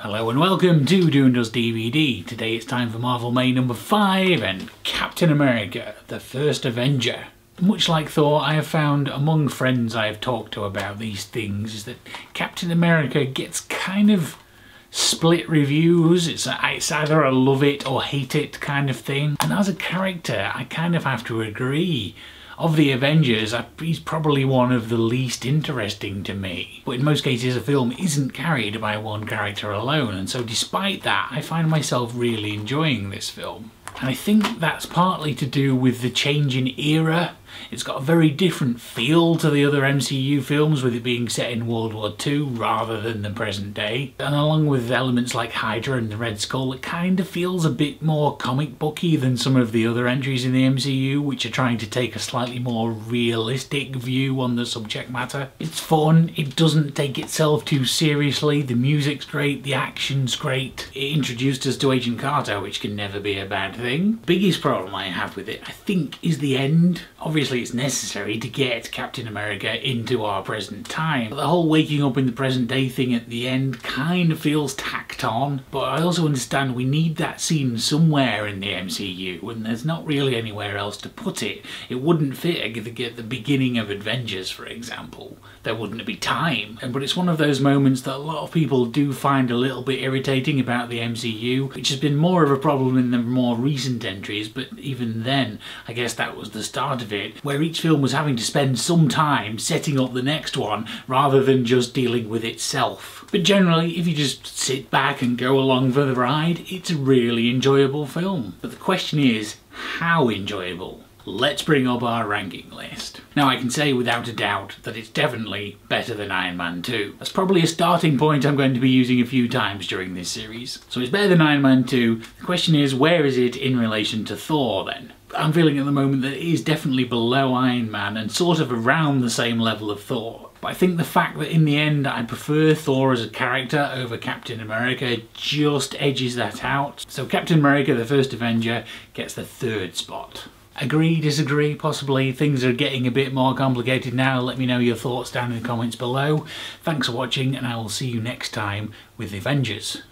Hello and welcome to Doon Does DVD. Today it's time for Marvel May number 5 and Captain America, the First Avenger. Much like Thor, I have found among friends I have talked to about these things is that Captain America gets kind of split reviews. It's, a, it's either a love it or hate it kind of thing. And as a character, I kind of have to agree of the Avengers, he's probably one of the least interesting to me. But in most cases, a film isn't carried by one character alone, and so despite that, I find myself really enjoying this film. And I think that's partly to do with the change in era it's got a very different feel to the other MCU films with it being set in World War II rather than the present day. And along with elements like Hydra and the Red Skull, it kind of feels a bit more comic booky than some of the other entries in the MCU which are trying to take a slightly more realistic view on the subject matter. It's fun, it doesn't take itself too seriously, the music's great, the action's great. It introduced us to Agent Carter which can never be a bad thing. Biggest problem I have with it I think is the end. Obviously obviously it's necessary to get Captain America into our present time. The whole waking up in the present day thing at the end kind of feels tacked on, but I also understand we need that scene somewhere in the MCU and there's not really anywhere else to put it. It wouldn't fit at the beginning of Avengers, for example. There wouldn't be time. But it's one of those moments that a lot of people do find a little bit irritating about the MCU, which has been more of a problem in the more recent entries, but even then, I guess that was the start of it where each film was having to spend some time setting up the next one rather than just dealing with itself. But generally, if you just sit back and go along for the ride, it's a really enjoyable film. But the question is, how enjoyable? Let's bring up our ranking list. Now I can say without a doubt that it's definitely better than Iron Man 2. That's probably a starting point I'm going to be using a few times during this series. So it's better than Iron Man 2. The question is, where is it in relation to Thor then? I'm feeling at the moment that it is definitely below Iron Man and sort of around the same level of Thor. But I think the fact that in the end I prefer Thor as a character over Captain America just edges that out. So Captain America, the first Avenger, gets the third spot. Agree, disagree, possibly things are getting a bit more complicated now. Let me know your thoughts down in the comments below. Thanks for watching and I will see you next time with the Avengers.